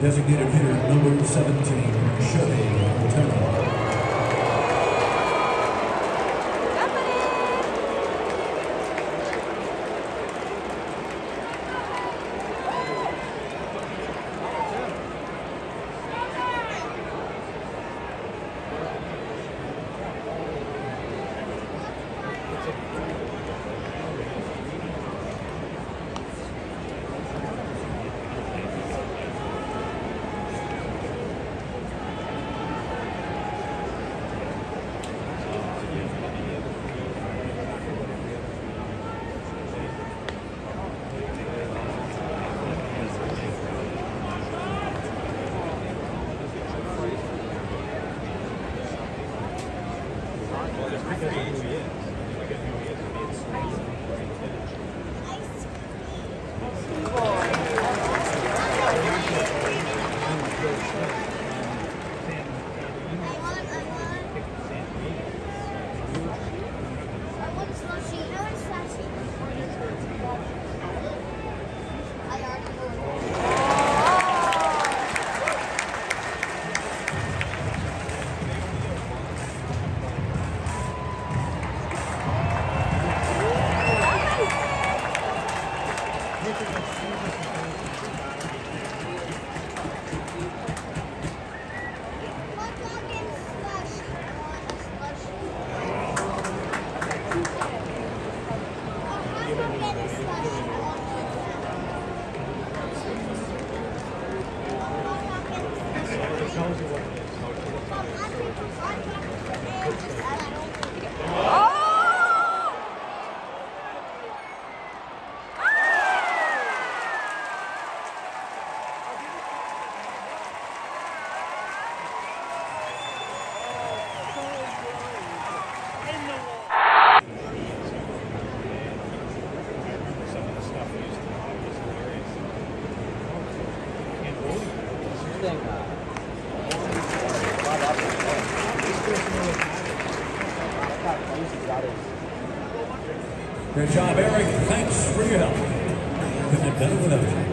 designated hitter number 17, Shohei Ohtani. Great uh, job, Eric. Thanks for your help. Couldn't have done it without you.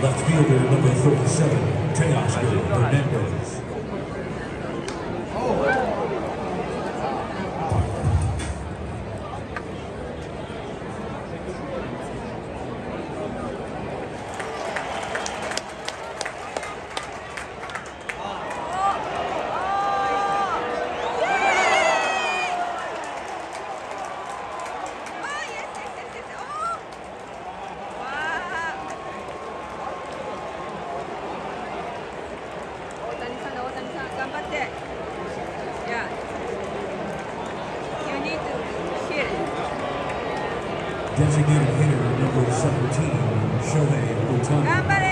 Left fielder, number 37, Teoscar Hernandez. Designated hitter number 17, Shohei Ohtani.